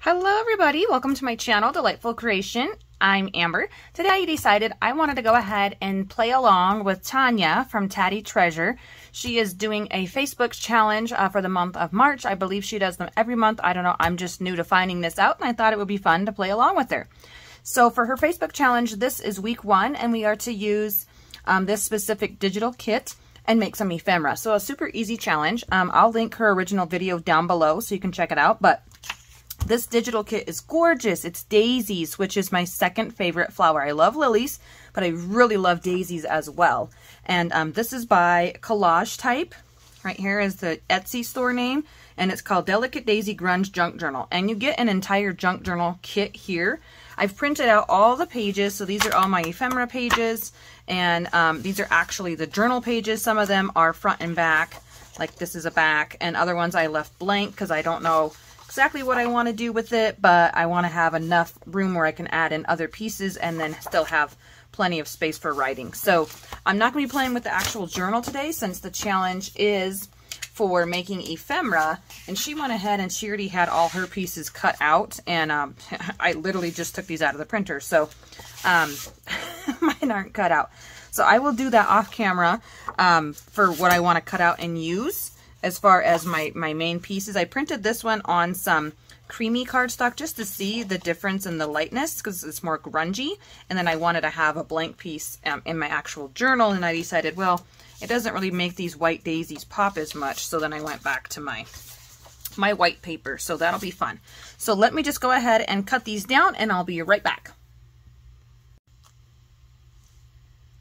Hello everybody, welcome to my channel, Delightful Creation. I'm Amber. Today I decided I wanted to go ahead and play along with Tania from Tatty Treasure. She is doing a Facebook challenge uh, for the month of March. I believe she does them every month. I don't know, I'm just new to finding this out and I thought it would be fun to play along with her. So for her Facebook challenge, this is week one and we are to use um, this specific digital kit and make some ephemera. So a super easy challenge. Um, I'll link her original video down below so you can check it out. But this digital kit is gorgeous. It's daisies, which is my second favorite flower. I love lilies, but I really love daisies as well. And um, this is by Collage Type. Right here is the Etsy store name, and it's called Delicate Daisy Grunge Junk Journal. And you get an entire junk journal kit here. I've printed out all the pages, so these are all my ephemera pages, and um, these are actually the journal pages. Some of them are front and back, like this is a back, and other ones I left blank because I don't know exactly what I want to do with it, but I want to have enough room where I can add in other pieces and then still have plenty of space for writing. So I'm not going to be playing with the actual journal today since the challenge is for making ephemera and she went ahead and she already had all her pieces cut out and um, I literally just took these out of the printer so um, mine aren't cut out so I will do that off camera um, for what I want to cut out and use as far as my, my main pieces. I printed this one on some creamy cardstock just to see the difference in the lightness because it's more grungy. And then I wanted to have a blank piece um, in my actual journal and I decided, well, it doesn't really make these white daisies pop as much. So then I went back to my my white paper. So that'll be fun. So let me just go ahead and cut these down and I'll be right back.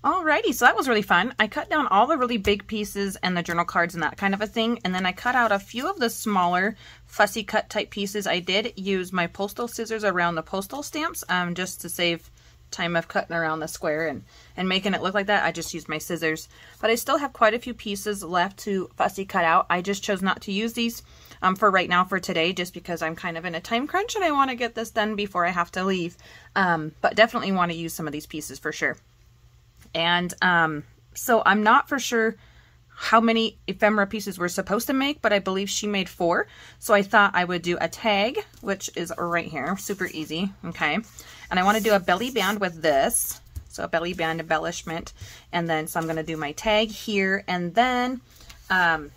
Alrighty, so that was really fun. I cut down all the really big pieces and the journal cards and that kind of a thing, and then I cut out a few of the smaller fussy cut type pieces. I did use my postal scissors around the postal stamps um, just to save time of cutting around the square and, and making it look like that. I just used my scissors, but I still have quite a few pieces left to fussy cut out. I just chose not to use these um, for right now for today just because I'm kind of in a time crunch and I want to get this done before I have to leave. Um, but definitely want to use some of these pieces for sure. And um, so I'm not for sure how many ephemera pieces we're supposed to make, but I believe she made four. So I thought I would do a tag, which is right here, super easy, okay? And I want to do a belly band with this. So a belly band embellishment. And then, so I'm going to do my tag here. And then um,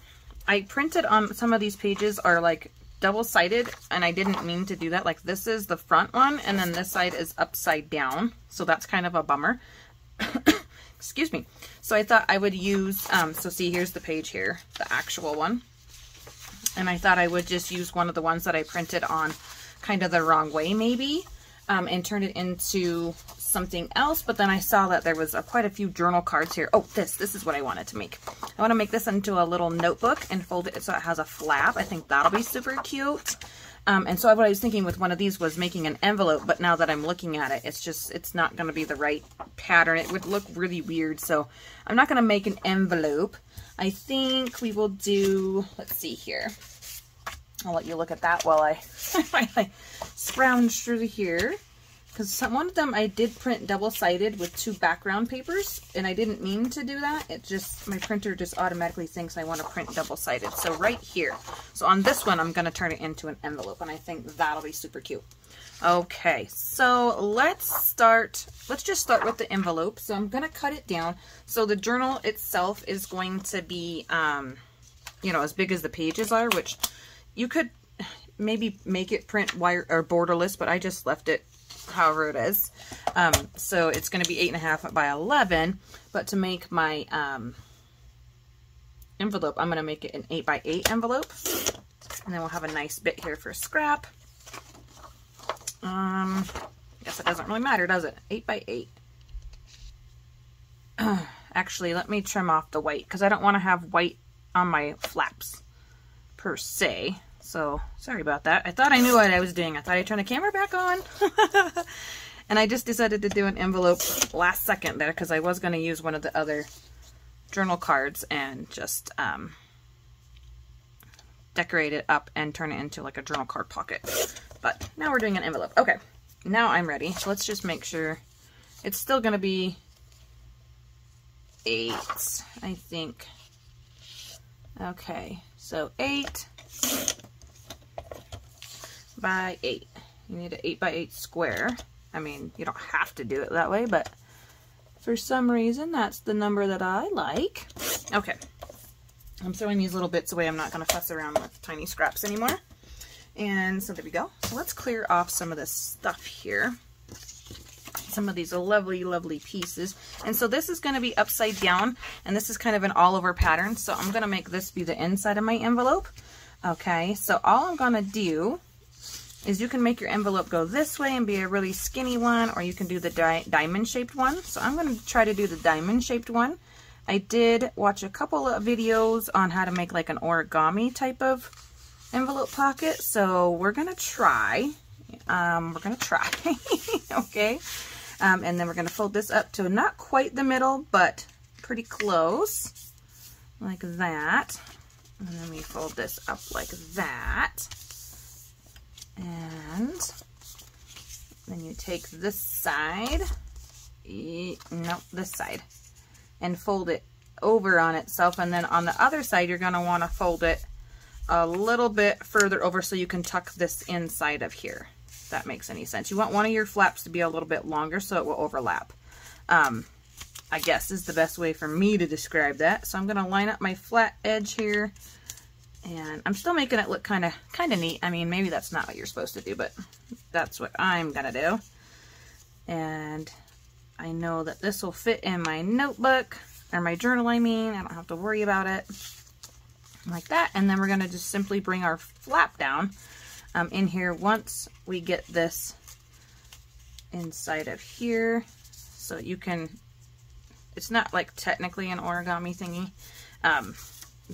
I printed on some of these pages are like double-sided, and I didn't mean to do that. Like this is the front one, and then this side is upside down. So that's kind of a bummer. excuse me. So I thought I would use, um, so see, here's the page here, the actual one. And I thought I would just use one of the ones that I printed on kind of the wrong way maybe, um, and turn it into something else. But then I saw that there was a, quite a few journal cards here. Oh, this, this is what I wanted to make. I want to make this into a little notebook and fold it so it has a flap. I think that'll be super cute. Um, and so what I was thinking with one of these was making an envelope, but now that I'm looking at it, it's just, it's not going to be the right pattern. It would look really weird. So I'm not going to make an envelope. I think we will do, let's see here. I'll let you look at that while I, I scrounge through here because one of them I did print double-sided with two background papers, and I didn't mean to do that. It just, my printer just automatically thinks I want to print double-sided. So right here. So on this one, I'm going to turn it into an envelope, and I think that'll be super cute. Okay, so let's start, let's just start with the envelope. So I'm going to cut it down. So the journal itself is going to be, um, you know, as big as the pages are, which you could maybe make it print wire or borderless, but I just left it however it is. Um, so it's going to be 8.5 by 11. But to make my um, envelope, I'm going to make it an 8 by 8 envelope. And then we'll have a nice bit here for scrap. Um, I guess it doesn't really matter, does it? 8 by 8. Actually, let me trim off the white because I don't want to have white on my flaps per se. So sorry about that. I thought I knew what I was doing. I thought I turned the camera back on. and I just decided to do an envelope last second there because I was going to use one of the other journal cards and just um, decorate it up and turn it into like a journal card pocket. But now we're doing an envelope. Okay, now I'm ready. So let's just make sure it's still going to be eight, I think. Okay, so eight by 8. You need an 8 by 8 square. I mean, you don't have to do it that way, but for some reason, that's the number that I like. Okay. I'm throwing these little bits away. I'm not going to fuss around with tiny scraps anymore. And so there we go. So let's clear off some of this stuff here. Some of these lovely, lovely pieces. And so this is going to be upside down, and this is kind of an all-over pattern. So I'm going to make this be the inside of my envelope. Okay, so all I'm going to do is you can make your envelope go this way and be a really skinny one, or you can do the di diamond shaped one. So I'm going to try to do the diamond shaped one. I did watch a couple of videos on how to make like an origami type of envelope pocket. So we're going to try. Um, we're going to try. okay. Um, and then we're going to fold this up to not quite the middle, but pretty close. Like that. And then we fold this up like that. And then you take this side, no, this side, and fold it over on itself. And then on the other side, you're going to want to fold it a little bit further over so you can tuck this inside of here. If that makes any sense. You want one of your flaps to be a little bit longer so it will overlap. Um, I guess is the best way for me to describe that. So I'm going to line up my flat edge here. And I'm still making it look kind of kind of neat. I mean, maybe that's not what you're supposed to do, but that's what I'm going to do. And I know that this will fit in my notebook, or my journal, I mean. I don't have to worry about it like that. And then we're going to just simply bring our flap down um, in here once we get this inside of here. So you can, it's not like technically an origami thingy, um,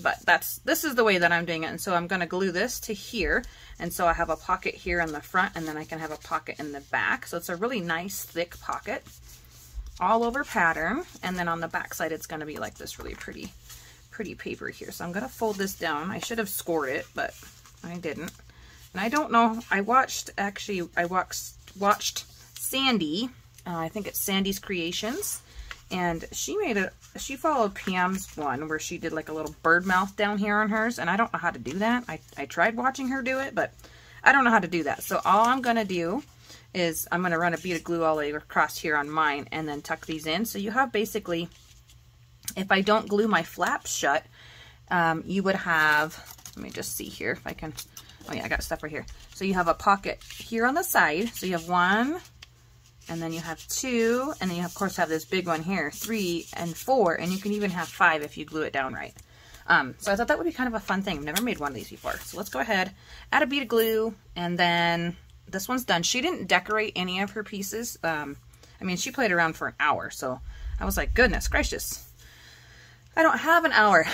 but that's, this is the way that I'm doing it. And so I'm going to glue this to here. And so I have a pocket here in the front and then I can have a pocket in the back. So it's a really nice thick pocket all over pattern. And then on the back side, it's going to be like this really pretty pretty paper here. So I'm going to fold this down. I should have scored it, but I didn't. And I don't know, I watched, actually, I watched, watched Sandy, uh, I think it's Sandy's Creations, and she made a, she followed Pam's one where she did like a little bird mouth down here on hers, and I don't know how to do that. I, I tried watching her do it, but I don't know how to do that. So all I'm going to do is I'm going to run a bead of glue all the way across here on mine and then tuck these in. So you have basically if I don't glue my flaps shut, um, you would have, let me just see here if I can, oh yeah, I got stuff right here. So you have a pocket here on the side. So you have one, and then you have two, and then you of course have this big one here, three and four, and you can even have five if you glue it down right. Um, so I thought that would be kind of a fun thing. I've never made one of these before. So let's go ahead, add a bead of glue, and then this one's done. She didn't decorate any of her pieces. Um, I mean, she played around for an hour, so I was like, goodness gracious, I don't have an hour.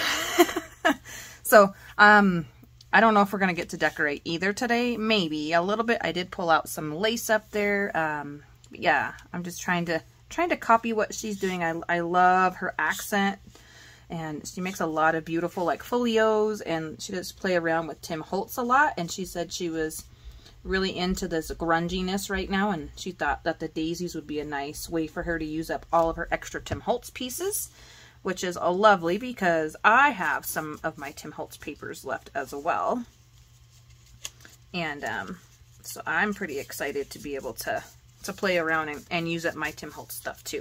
so, um, I don't know if we're going to get to decorate either today. Maybe a little bit. I did pull out some lace up there. Um, yeah, I'm just trying to trying to copy what she's doing. I, I love her accent and she makes a lot of beautiful like folios and she does play around with Tim Holtz a lot and she said she was really into this grunginess right now and she thought that the daisies would be a nice way for her to use up all of her extra Tim Holtz pieces which is a lovely because I have some of my Tim Holtz papers left as well. And um, so I'm pretty excited to be able to, to play around and, and use up my Tim Holtz stuff too.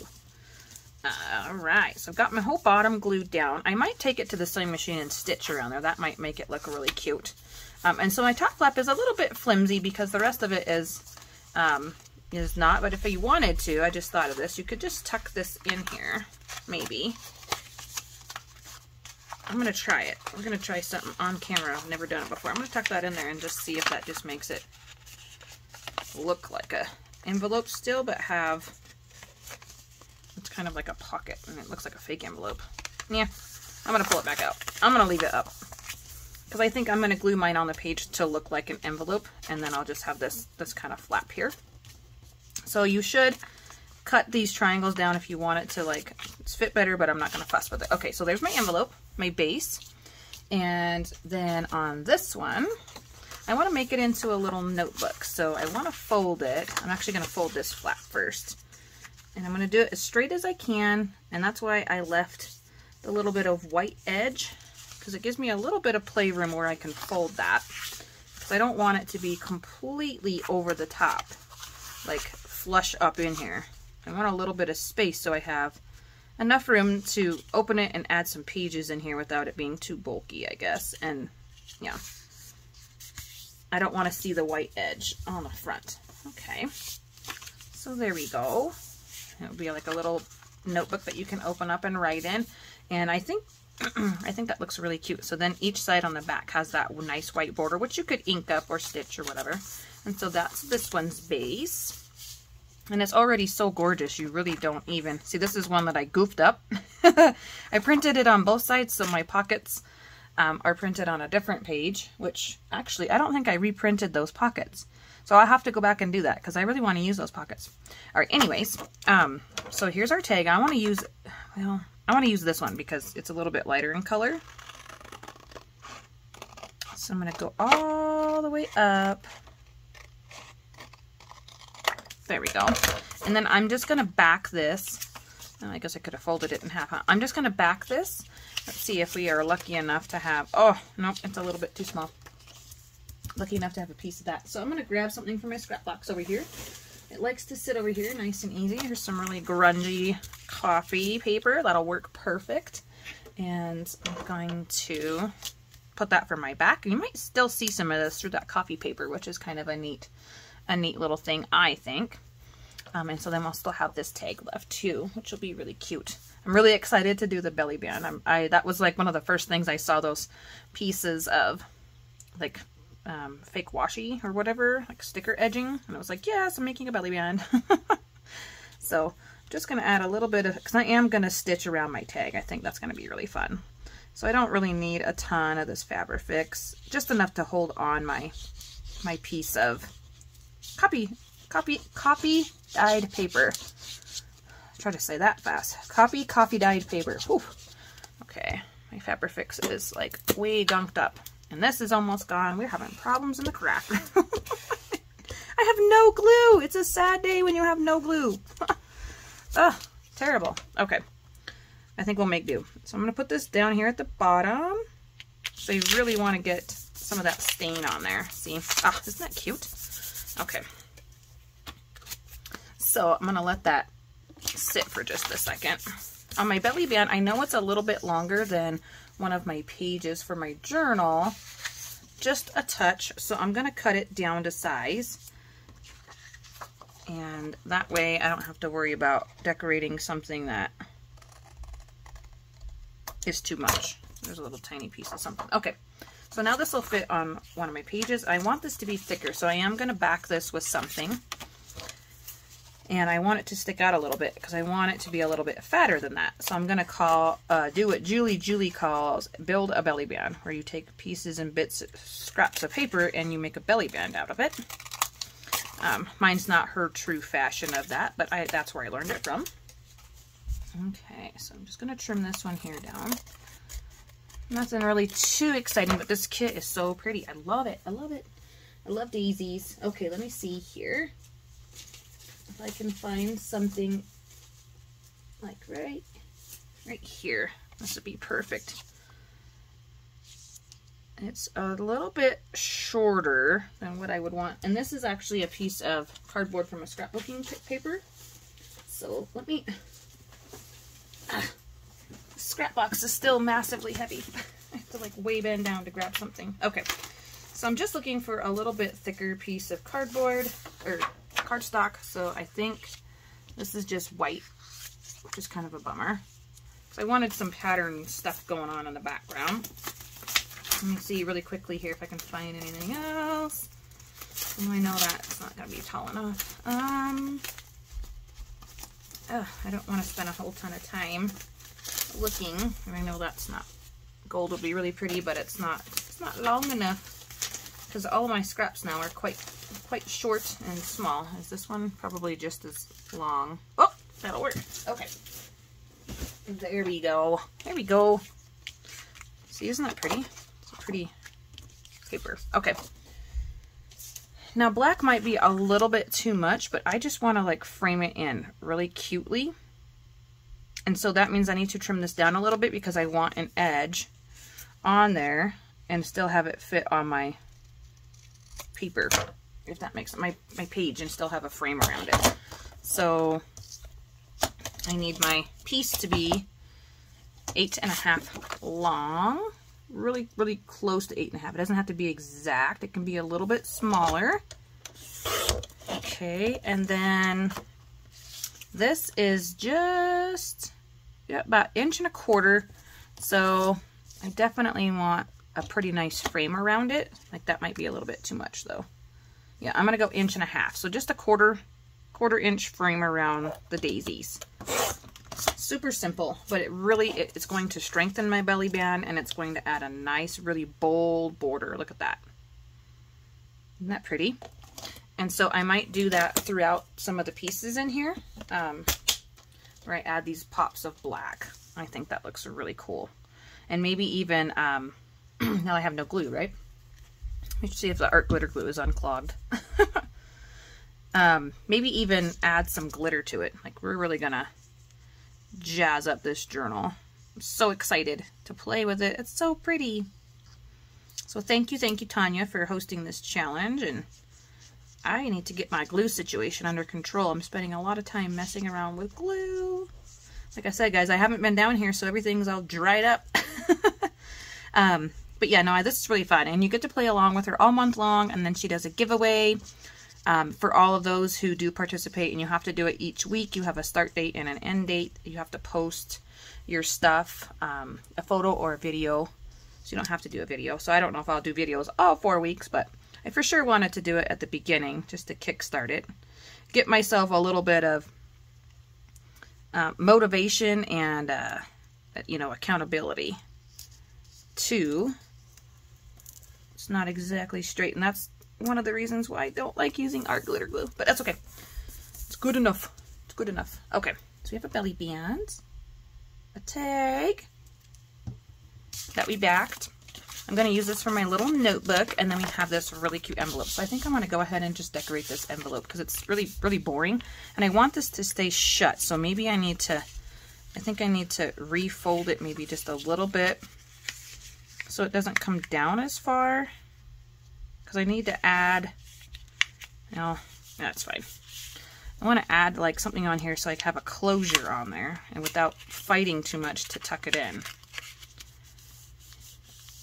All right, so I've got my whole bottom glued down. I might take it to the sewing machine and stitch around there. That might make it look really cute. Um, and so my top flap is a little bit flimsy because the rest of it is um, is not. But if you wanted to, I just thought of this, you could just tuck this in here, maybe. I'm going to try it. We're going to try something on camera. I've never done it before. I'm going to tuck that in there and just see if that just makes it look like a envelope still, but have, it's kind of like a pocket, and it looks like a fake envelope. Yeah, I'm going to pull it back out. I'm going to leave it up. Because I think I'm going to glue mine on the page to look like an envelope, and then I'll just have this, this kind of flap here. So you should cut these triangles down if you want it to like fit better, but I'm not going to fuss with it. Okay, so there's my envelope, my base. And then on this one, I want to make it into a little notebook. So I want to fold it. I'm actually going to fold this flat first. And I'm going to do it as straight as I can. And that's why I left the little bit of white edge because it gives me a little bit of playroom where I can fold that. So I don't want it to be completely over the top, like flush up in here. I want a little bit of space so I have enough room to open it and add some pages in here without it being too bulky, I guess. And yeah, I don't want to see the white edge on the front. Okay, so there we go. It'll be like a little notebook that you can open up and write in. And I think I think that looks really cute. So then each side on the back has that nice white border, which you could ink up or stitch or whatever. And so that's this one's base. And it's already so gorgeous, you really don't even... See, this is one that I goofed up. I printed it on both sides, so my pockets um, are printed on a different page, which actually, I don't think I reprinted those pockets. So I'll have to go back and do that, because I really want to use those pockets. All right, anyways, um, so here's our tag. I want to use, well, I want to use this one because it's a little bit lighter in color. So I'm going to go all the way up. There we go. And then I'm just going to back this. Oh, I guess I could have folded it in half. Huh? I'm just going to back this. Let's see if we are lucky enough to have... Oh, no, it's a little bit too small. Lucky enough to have a piece of that. So I'm going to grab something from my scrap box over here. It likes to sit over here nice and easy. Here's some really grungy coffee paper. That'll work perfect. And I'm going to put that for my back. You might still see some of this through that coffee paper, which is kind of a neat, a neat little thing, I think. Um, and so then we'll still have this tag left too, which will be really cute. I'm really excited to do the belly band. I'm, I That was like one of the first things I saw those pieces of like um, fake washi or whatever, like sticker edging. And I was like, yes, I'm making a belly band. so just going to add a little bit of, because I am going to stitch around my tag. I think that's going to be really fun. So I don't really need a ton of this Fabrifix, just enough to hold on my my piece of copy, copy, copy dyed paper. Try to say that fast. Copy, coffee dyed paper. Whew. Okay, my Fabrifix is like way gunked up. And this is almost gone. We're having problems in the crack. I have no glue. It's a sad day when you have no glue. Ugh, terrible. Okay. I think we'll make do. So I'm going to put this down here at the bottom. So you really want to get some of that stain on there. See? Ah, isn't that cute? Okay. So I'm going to let that sit for just a second. On my belly band, I know it's a little bit longer than one of my pages for my journal, just a touch. So I'm going to cut it down to size. And that way I don't have to worry about decorating something that is too much. There's a little tiny piece of something. Okay, so now this will fit on one of my pages. I want this to be thicker, so I am going to back this with something and I want it to stick out a little bit because I want it to be a little bit fatter than that. So I'm going to call, uh, do what Julie Julie calls build a belly band, where you take pieces and bits, scraps of paper, and you make a belly band out of it. Um, mine's not her true fashion of that, but I, that's where I learned it from. Okay, so I'm just going to trim this one here down. Nothing really too exciting, but this kit is so pretty. I love it. I love it. I love daisies. Okay, let me see here. I can find something like right, right here. This would be perfect. It's a little bit shorter than what I would want. And this is actually a piece of cardboard from a scrapbooking paper. So let me... Ah, scrap box is still massively heavy. I have to like way bend down to grab something. Okay, so I'm just looking for a little bit thicker piece of cardboard, or cardstock, so I think this is just white, which is kind of a bummer. So I wanted some pattern stuff going on in the background. Let me see really quickly here if I can find anything else. Oh, I know that it's not going to be tall enough. Um, ugh, I don't want to spend a whole ton of time looking. And I know that's not, gold would be really pretty, but it's not, it's not long enough because all my scraps now are quite quite short and small. Is this one probably just as long? Oh, that'll work. Okay. There we go. There we go. See, isn't that pretty? It's a pretty paper. Okay. Now, black might be a little bit too much, but I just want to, like, frame it in really cutely. And so that means I need to trim this down a little bit because I want an edge on there and still have it fit on my paper, if that makes my, my page and still have a frame around it. So I need my piece to be eight and a half long, really, really close to eight and a half. It doesn't have to be exact. It can be a little bit smaller. Okay, and then this is just yeah, about inch and a quarter. So I definitely want a pretty nice frame around it. Like that might be a little bit too much though. Yeah, I'm gonna go inch and a half. So just a quarter, quarter inch frame around the daisies. Super simple, but it really, it's going to strengthen my belly band and it's going to add a nice, really bold border. Look at that. Isn't that pretty? And so I might do that throughout some of the pieces in here, um, where I add these pops of black. I think that looks really cool. And maybe even, um, now I have no glue, right? Let me see if the art glitter glue is unclogged. um, maybe even add some glitter to it. Like we're really gonna jazz up this journal. I'm so excited to play with it. It's so pretty. So thank you, thank you, Tania, for hosting this challenge. And I need to get my glue situation under control. I'm spending a lot of time messing around with glue. Like I said, guys, I haven't been down here, so everything's all dried up. um, but yeah, no, this is really fun. And you get to play along with her all month long, and then she does a giveaway um, for all of those who do participate, and you have to do it each week. You have a start date and an end date. You have to post your stuff, um, a photo or a video. So you don't have to do a video. So I don't know if I'll do videos all four weeks, but I for sure wanted to do it at the beginning just to kickstart it. Get myself a little bit of uh, motivation and, uh, you know, accountability. Two, it's not exactly straight, and that's one of the reasons why I don't like using art glitter glue, but that's okay. It's good enough. It's good enough. Okay, so we have a belly band, a tag that we backed. I'm going to use this for my little notebook, and then we have this really cute envelope. So I think I'm going to go ahead and just decorate this envelope because it's really, really boring. And I want this to stay shut, so maybe I need to, I think I need to refold it maybe just a little bit so it doesn't come down as far because I need to add, no, that's fine. I want to add like something on here so I have a closure on there and without fighting too much to tuck it in.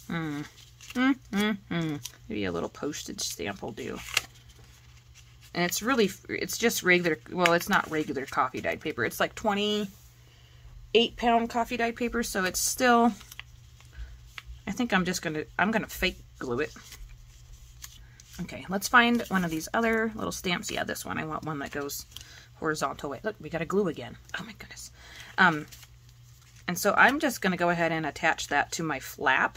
Hmm. Hmm, hmm, hmm. Maybe a little postage stamp will do. And it's really, it's just regular, well, it's not regular coffee dyed paper. It's like 28 pound coffee dyed paper, so it's still, I think I'm just to, I'm to fake glue it. Okay, let's find one of these other little stamps. Yeah, this one. I want one that goes horizontal. Wait, look, we got a glue again. Oh my goodness. Um, and so I'm just going to go ahead and attach that to my flap.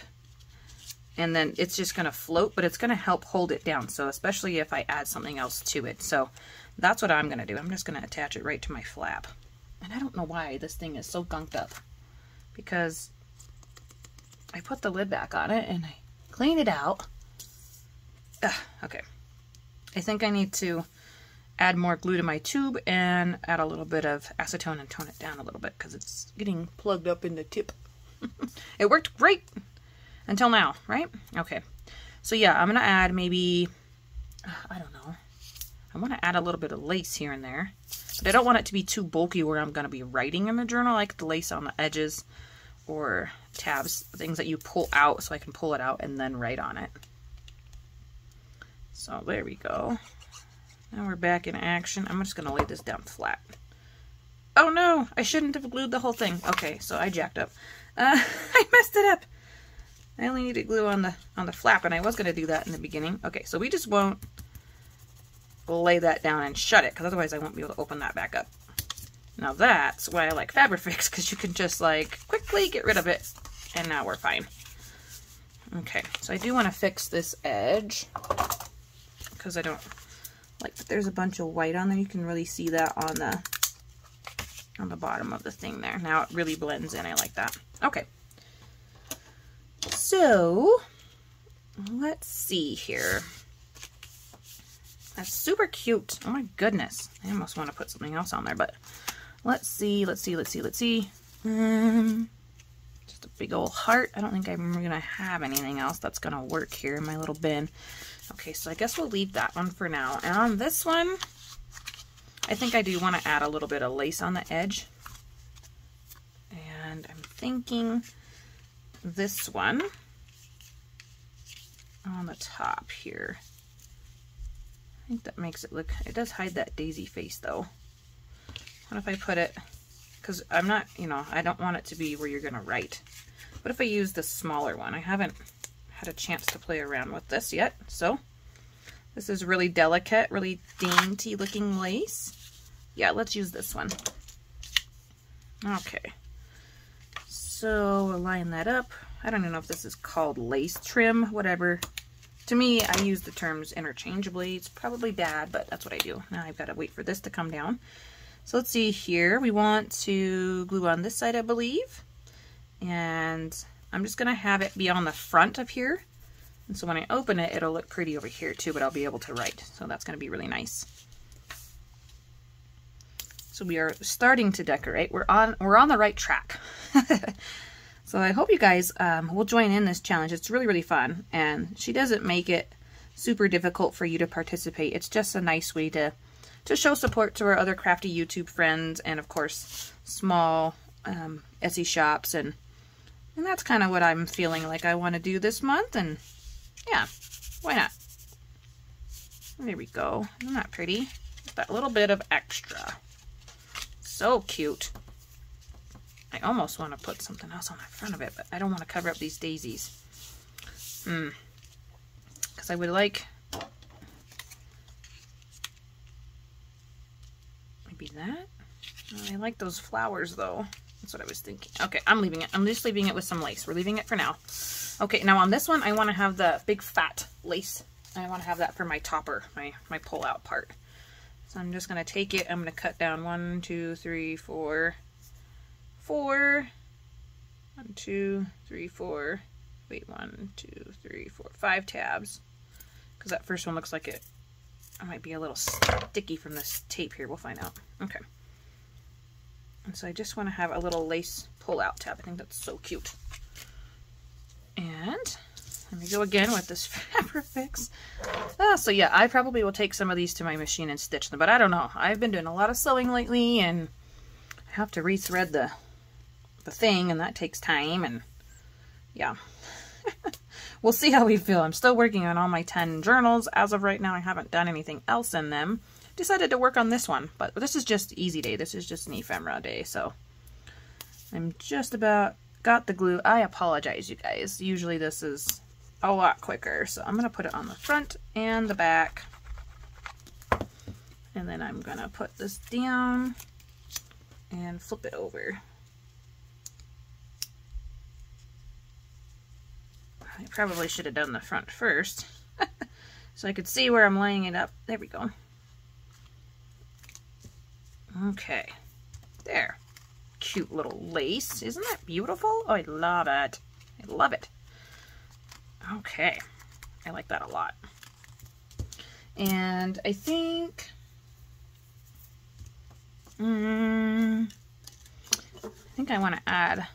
And then it's just going to float, but it's going to help hold it down. So especially if I add something else to it. So that's what I'm going to do. I'm just going to attach it right to my flap. And I don't know why this thing is so gunked up. Because I put the lid back on it and I cleaned it out. Ugh, okay. I think I need to add more glue to my tube and add a little bit of acetone and tone it down a little bit because it's getting plugged up in the tip. it worked great until now, right? Okay. So yeah, I'm going to add maybe, I don't know. I want to add a little bit of lace here and there. But I don't want it to be too bulky where I'm going to be writing in the journal. I like the lace on the edges or tabs, things that you pull out so I can pull it out and then write on it. So there we go. Now we're back in action. I'm just going to lay this down flat. Oh no, I shouldn't have glued the whole thing. Okay, so I jacked up. Uh, I messed it up. I only needed glue on the on the flap, and I was going to do that in the beginning. Okay, so we just won't lay that down and shut it, because otherwise I won't be able to open that back up. Now that's why I like Fabrifix, because you can just like quickly get rid of it, and now we're fine. Okay, so I do want to fix this edge because I don't like that there's a bunch of white on there. You can really see that on the on the bottom of the thing there. Now it really blends in. I like that. Okay. So, let's see here. That's super cute. Oh my goodness. I almost want to put something else on there, but let's see, let's see, let's see, let's see. Um, just a big old heart. I don't think I'm going to have anything else that's going to work here in my little bin. Okay, so I guess we'll leave that one for now. And on this one, I think I do want to add a little bit of lace on the edge. And I'm thinking this one on the top here. I think that makes it look, it does hide that daisy face though. What if I put it, because I'm not, you know, I don't want it to be where you're going to write. What if I use the smaller one? I haven't had a chance to play around with this yet, so this is really delicate, really dainty looking lace. Yeah, let's use this one. Okay. So we'll line that up. I don't even know if this is called lace trim, whatever. To me, I use the terms interchangeably. It's probably bad, but that's what I do. Now I've got to wait for this to come down. So let's see here. We want to glue on this side, I believe. And I'm just going to have it be on the front of here. And so when I open it, it'll look pretty over here too, but I'll be able to write. So that's going to be really nice. So we are starting to decorate. We're on we're on the right track. so I hope you guys um, will join in this challenge. It's really, really fun. And she doesn't make it super difficult for you to participate. It's just a nice way to to show support to our other crafty YouTube friends and of course small um, Etsy shops and and that's kind of what I'm feeling like I want to do this month and yeah why not? There we go. Isn't that pretty? That little bit of extra. So cute. I almost want to put something else on the front of it but I don't want to cover up these daisies. Hmm. Because I would like that. I like those flowers though. That's what I was thinking. Okay, I'm leaving it. I'm just leaving it with some lace. We're leaving it for now. Okay, now on this one, I want to have the big fat lace. I want to have that for my topper, my, my pull-out part. So I'm just going to take it. I'm going to cut down one, two, three, four, four, one, two, three, four, wait, one, two, three, four, five tabs. Because that first one looks like it it might be a little sticky from this tape here. We'll find out. Okay. And so I just want to have a little lace pull-out tab. I think that's so cute. And let me go again with this Fabrifix. Oh, ah, so yeah, I probably will take some of these to my machine and stitch them, but I don't know. I've been doing a lot of sewing lately, and I have to rethread the the thing, and that takes time, and yeah. We'll see how we feel. I'm still working on all my 10 journals. As of right now, I haven't done anything else in them. Decided to work on this one, but this is just easy day. This is just an ephemera day, so I'm just about got the glue. I apologize, you guys. Usually this is a lot quicker, so I'm going to put it on the front and the back. And then I'm going to put this down and flip it over. I probably should have done the front first. so I could see where I'm laying it up. There we go. Okay. There. Cute little lace. Isn't that beautiful? Oh, I love it. I love it. Okay. I like that a lot. And I think... Mm, I think I want to add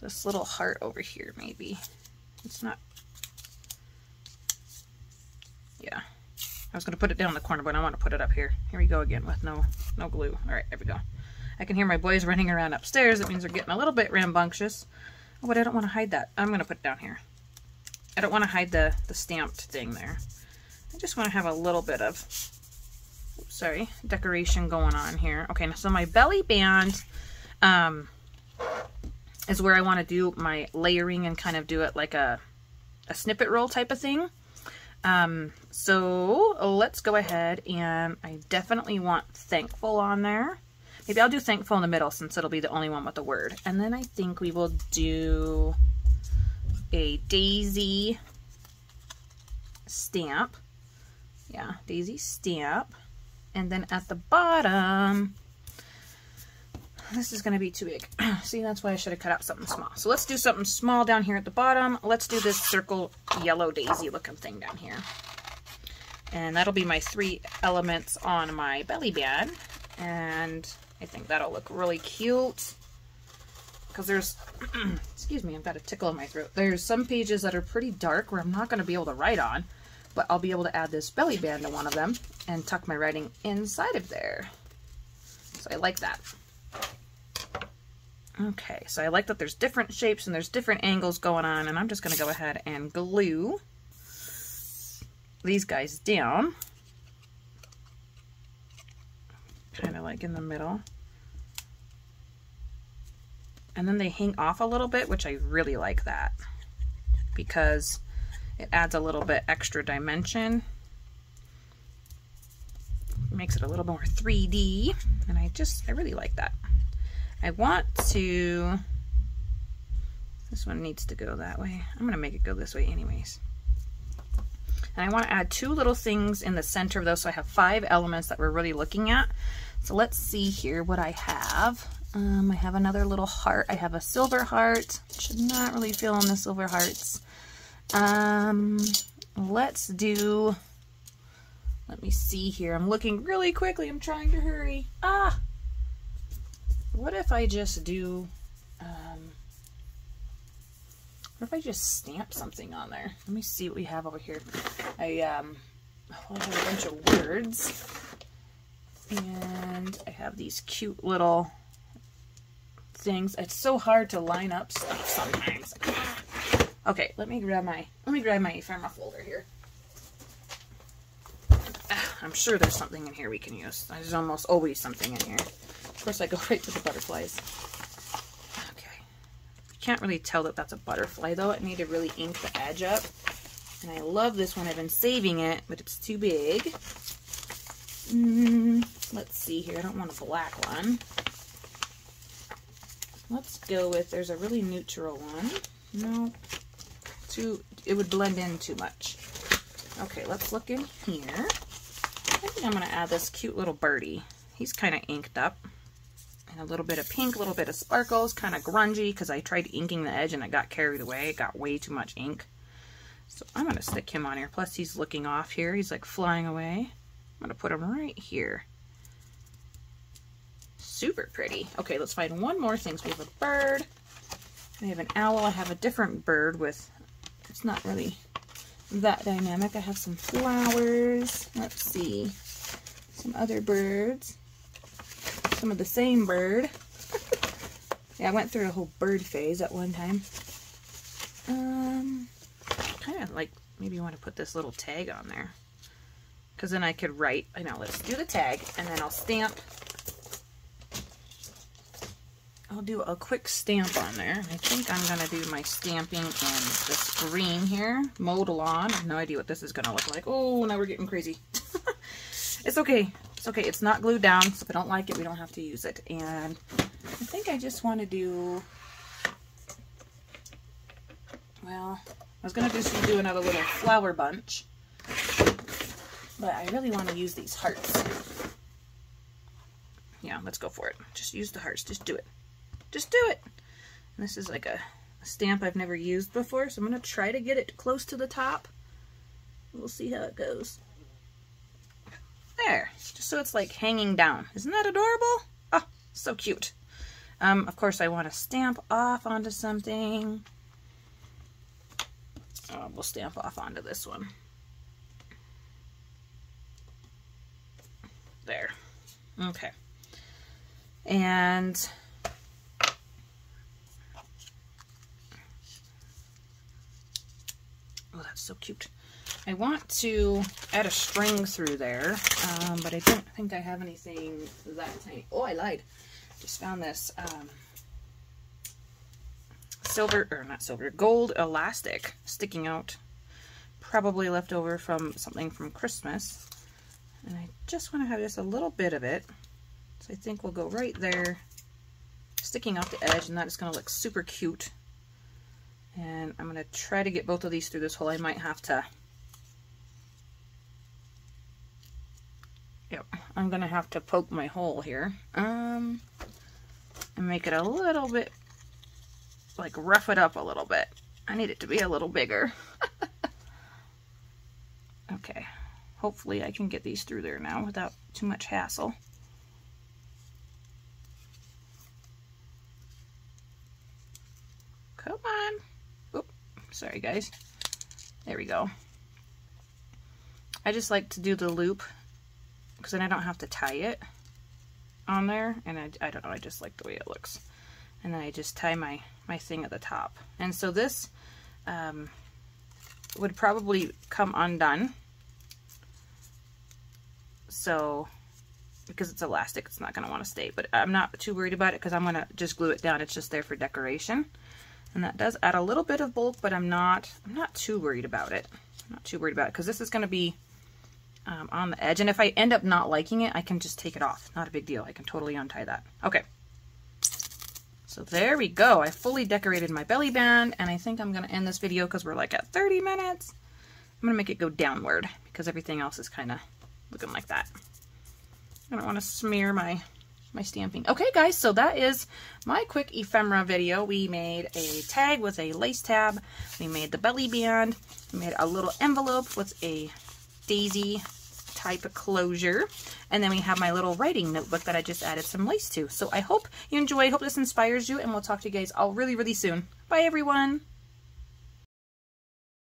this little heart over here maybe. It's not, yeah. I was going to put it down the corner, but I want to put it up here. Here we go again with no, no glue. All right, there we go. I can hear my boys running around upstairs. That means they're getting a little bit rambunctious. Oh, but I don't want to hide that. I'm going to put it down here. I don't want to hide the, the stamped thing there. I just want to have a little bit of, sorry, decoration going on here. Okay, so my belly band, um, is where I want to do my layering and kind of do it like a, a snippet roll type of thing. Um, so let's go ahead and I definitely want thankful on there. Maybe I'll do thankful in the middle since it'll be the only one with the word. And then I think we will do a daisy stamp. Yeah, daisy stamp. And then at the bottom, this is going to be too big. See, that's why I should have cut out something small. So let's do something small down here at the bottom. Let's do this circle yellow daisy looking thing down here. And that'll be my three elements on my belly band. And I think that'll look really cute. Because there's excuse me, I've got a tickle in my throat. There's some pages that are pretty dark where I'm not going to be able to write on, but I'll be able to add this belly band to one of them and tuck my writing inside of there. So I like that. Okay, so I like that there's different shapes and there's different angles going on, and I'm just going to go ahead and glue these guys down. Kind of like in the middle. And then they hang off a little bit, which I really like that because it adds a little bit extra dimension. Makes it a little more 3D, and I just, I really like that. I want to, this one needs to go that way. I'm to make it go this way anyways. And I want to add two little things in the center of those so I have five elements that we're really looking at. So let's see here what I have. Um, I have another little heart. I have a silver heart. Should not really feel on the silver hearts. Um, let's do, let me see here. I'm looking really quickly. I'm trying to hurry. Ah! What if I just do, um, what if I just stamp something on there? Let me see what we have over here. I, um, well, I have a bunch of words. And I have these cute little things. It's so hard to line up stuff sometimes. Okay, let me grab my let me grab my ephemera folder here. I'm sure there's something in here we can use. There's almost always something in here. Of course, I go right to the butterflies. Okay. Can't really tell that that's a butterfly, though. It need to really ink the edge up. And I love this one. I've been saving it, but it's too big. Mm, let's see here. I don't want a black one. Let's go with, there's a really neutral one. No, too, it would blend in too much. Okay, let's look in here. I'm going to add this cute little birdie. He's kind of inked up. And a little bit of pink, a little bit of sparkles, kind of grungy because I tried inking the edge and it got carried away. It got way too much ink. So I'm going to stick him on here. Plus he's looking off here. He's like flying away. I'm going to put him right here super pretty. Okay, let's find one more thing. So we have a bird. We have an owl. I have a different bird with, it's not really that dynamic. I have some flowers. Let's see. Some other birds. Some of the same bird. yeah, I went through a whole bird phase at one time. Um, kind of like, maybe you want to put this little tag on there. Because then I could write, I know, let's do the tag, and then I'll stamp I'll do a quick stamp on there. I think I'm going to do my stamping in this green here. Modelon. I have no idea what this is going to look like. Oh, now we're getting crazy. it's okay. It's okay. It's not glued down, so if I don't like it, we don't have to use it. And I think I just want to do... Well, I was going to just do another little flower bunch. But I really want to use these hearts. Yeah, let's go for it. Just use the hearts. Just do it. Just do it. And this is like a, a stamp I've never used before, so I'm going to try to get it close to the top. We'll see how it goes. There, just so it's like hanging down. Isn't that adorable? Oh, so cute. Um, of course, I want to stamp off onto something. Oh, we'll stamp off onto this one. There. Okay. And Oh, that's so cute. I want to add a string through there, um, but I don't think I have anything that tiny. Oh, I lied. Just found this um, silver, or not silver, gold elastic sticking out. Probably left over from something from Christmas. And I just want to have just a little bit of it. So I think we'll go right there, sticking off the edge, and that is going to look super cute. And I'm going to try to get both of these through this hole. I might have to... Yep, I'm to have to poke my hole here. Um, and make it a little bit, like rough it up a little bit. I need it to be a little bigger. okay, hopefully I can get these through there now without too much hassle. Come on. Oop, sorry, guys. There we go. I just like to do the loop because then I don't have to tie it on there. And I, I don't know, I just like the way it looks. And then I just tie my, my thing at the top. And so this um, would probably come undone. So, because it's elastic, it's not going to want to stay. But I'm not too worried about it because I'm going to just glue it down. It's just there for decoration. And that does add a little bit of bulk, but I'm not, I'm not too worried about it. I'm not too worried about it because this is going to be um, on the edge. And if I end up not liking it, I can just take it off. Not a big deal. I can totally untie that. Okay. So there we go. I fully decorated my belly band and I think I'm going to end this video because we're like at 30 minutes. I'm going to make it go downward because everything else is kind of looking like that. I don't want to smear my my stamping. Okay, guys, so that is my quick ephemera video. We made a tag with a lace tab. We made the belly band. We made a little envelope with a daisy type closure. And then we have my little writing notebook that I just added some lace to. So I hope you enjoy. Hope this inspires you. And we'll talk to you guys all really, really soon. Bye, everyone.